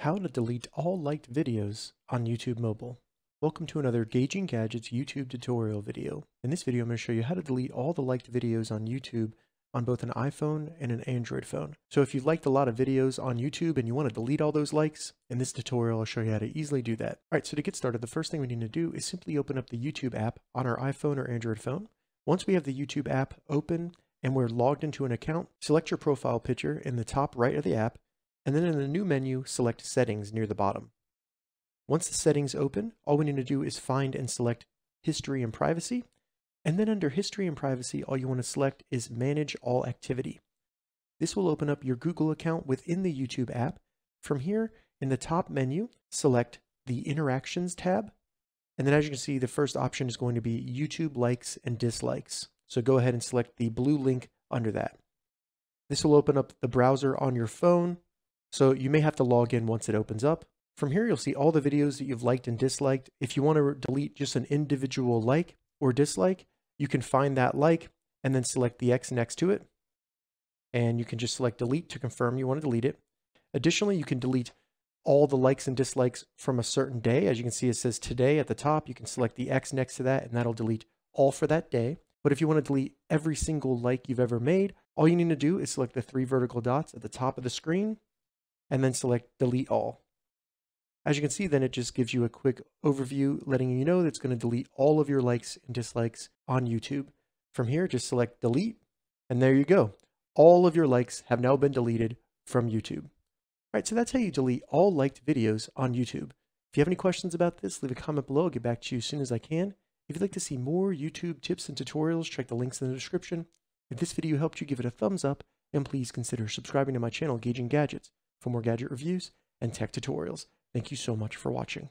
How to delete all liked videos on YouTube Mobile. Welcome to another Gauging Gadgets YouTube tutorial video. In this video, I'm going to show you how to delete all the liked videos on YouTube on both an iPhone and an Android phone. So if you've liked a lot of videos on YouTube and you want to delete all those likes, in this tutorial I'll show you how to easily do that. Alright, so to get started, the first thing we need to do is simply open up the YouTube app on our iPhone or Android phone. Once we have the YouTube app open and we're logged into an account, select your profile picture in the top right of the app and then in the new menu, select Settings near the bottom. Once the settings open, all we need to do is find and select History and Privacy, and then under History and Privacy, all you want to select is Manage All Activity. This will open up your Google account within the YouTube app. From here, in the top menu, select the Interactions tab, and then as you can see, the first option is going to be YouTube likes and dislikes. So go ahead and select the blue link under that. This will open up the browser on your phone, so you may have to log in once it opens up. From here, you'll see all the videos that you've liked and disliked. If you want to delete just an individual like or dislike, you can find that like and then select the X next to it. And you can just select delete to confirm you want to delete it. Additionally, you can delete all the likes and dislikes from a certain day. As you can see, it says today at the top. You can select the X next to that and that'll delete all for that day. But if you want to delete every single like you've ever made, all you need to do is select the three vertical dots at the top of the screen and then select delete all. As you can see, then it just gives you a quick overview, letting you know that it's going to delete all of your likes and dislikes on YouTube. From here, just select delete, and there you go. All of your likes have now been deleted from YouTube. All right, so that's how you delete all liked videos on YouTube. If you have any questions about this, leave a comment below. I'll get back to you as soon as I can. If you'd like to see more YouTube tips and tutorials, check the links in the description. If this video helped you, give it a thumbs up, and please consider subscribing to my channel, Gauging Gadgets for more gadget reviews and tech tutorials. Thank you so much for watching.